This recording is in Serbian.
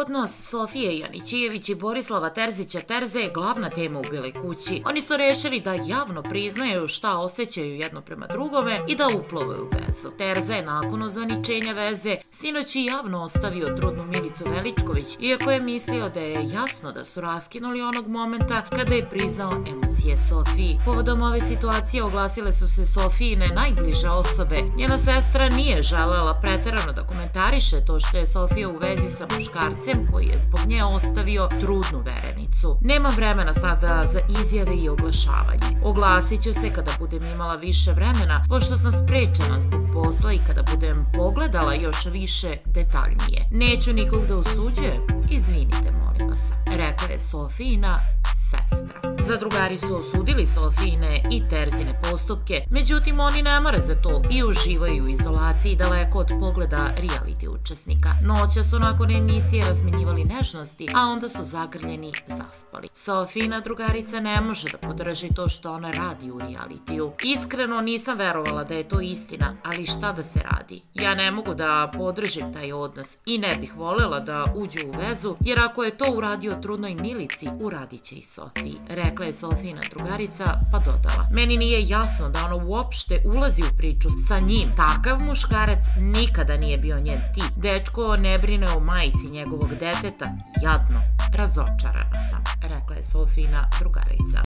Odnos Sofije Janićijević i Borislava Terzića Terze je glavna tema u Biloj kući. Oni su rešili da javno priznaju šta osjećaju jedno prema drugome i da uplovaju vezu. Terza je nakon ozvaničenja veze sinoć i javno ostavio trudnu Milicu Veličković, iako je mislio da je jasno da su raskinuli onog momenta kada je priznao emocije Sofiji. Povodom ove situacije oglasile su se Sofijine najbliže osobe. Njena sestra nije želela preterano da komentariše to što je Sofija u vezi sa muškarcem koji je zbog nje ostavio trudnu verenicu. Nemam vremena sada za izjave i oglašavanje. Oglasit ću se kada budem imala više vremena, pošto sam sprečena zbog posla i kada budem pogledala još više detaljnije. Neću nikog da usuđujem, izvinite molim vas, rekla je Sofijina sestra. Zadrugari su osudili Sofijine i Terzine postupke, međutim oni ne mare za to i uživaju u izolaciji daleko od pogleda reality učesnika. Noća su nakon emisije razmenjivali nežnosti, a onda su zagrljeni zaspali. Sofijina drugarica ne može da podrži to što ona radi u realitiju. Iskreno nisam verovala da je to istina, ali šta da se radi? Ja ne mogu da podržim taj odnos i ne bih volela da uđu u vezu, jer ako je to uradio trudnoj Milici, uradit će i Sofiji, rekla je Sofijina drugarica, pa dodala. Meni nije jasno da ona uopšte ulazi u priču sa njim. Takav muškarac nikada nije bio njen tip. Dečko ne brine o majici njegovog deteta. Jadno, razočarana sam, rekla je Sofijina drugarica.